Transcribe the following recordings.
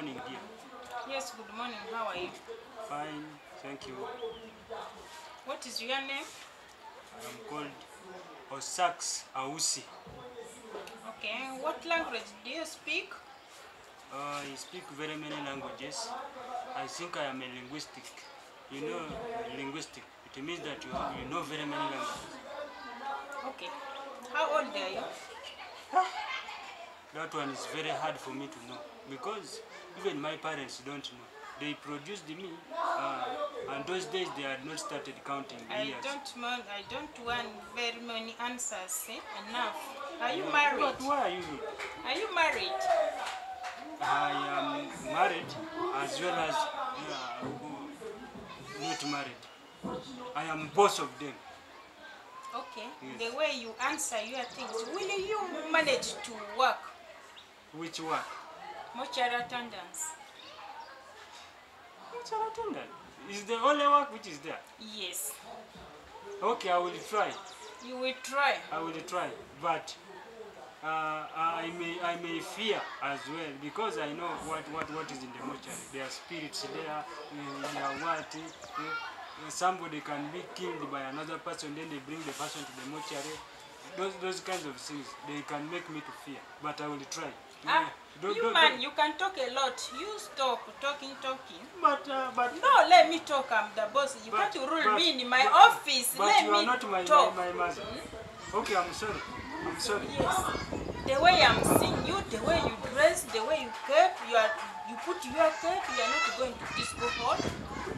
morning, dear. Yes, good morning. How are you? Fine, thank you. What is your name? I am called Osaks Ausi. Okay. What language do you speak? Uh, I speak very many languages. I think I am a linguistic. You know, linguistic. It means that you, have, you know very many languages. Okay. How old are you? That one is very hard for me to know because even my parents don't know. They produced me, uh, and those days they had not started counting I years. don't want. I don't want very many answers. Eh? Enough. Are you married? But why are you? Are you married? I am married as well as uh, not married. I am both of them. Okay. Yes. The way you answer your things, will you manage to work? Which one? Mortuary attendance. One attendant? Is the only work which is there? Yes. Okay, I will try. You will try. I will try, but uh, I may I may fear as well because I know what what what is in the mortuary. There are spirits there. uh, There are what. uh, uh, Somebody can be killed by another person, then they bring the person to the mortuary. Those those kinds of things they can make me to fear, but I will try. Ah. Don't- you don't- man, don't- you can talk a lot. You stop talking, talking. But uh, but No, let me talk. I'm the boss. You But- can't rule but- me in my but- office. but let you me are not my, talk. my my mother. Okay, I'm sorry. I'm sorry. Yes. The way I'm seeing you, the way you dress, the way you keep, you are you put your you are not going to disco hall.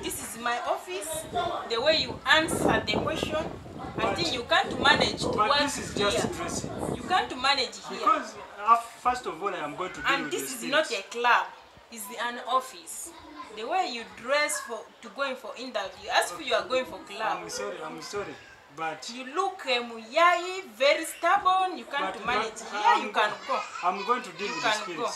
This is my office. The way you answer the question, I think you can't manage to But work this is just here. dressing. You can't manage here. Because uh, first of all, I am going to and this is not a club it's an office the way you dress for to going for interview as if you are going for club I'm sorry. I'm sorry. But you look um, yai very stubborn you can't but, manage but here I'm you can go- I'm going to deal You with the can go.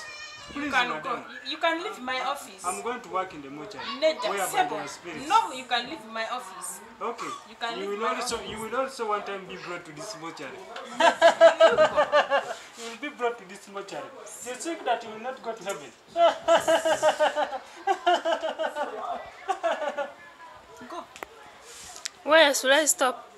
Spirits. you Please, can madam. go You- you can leave my office I'm going to work in the mortuary. Neither Whereby seven. there are spirits. no you can leave my office Okay. You can you leave will my also office. you will also one time be brought to this mortuary. you will be brought to this mortuary. You think that you will not go to heaven. go Where should I stop?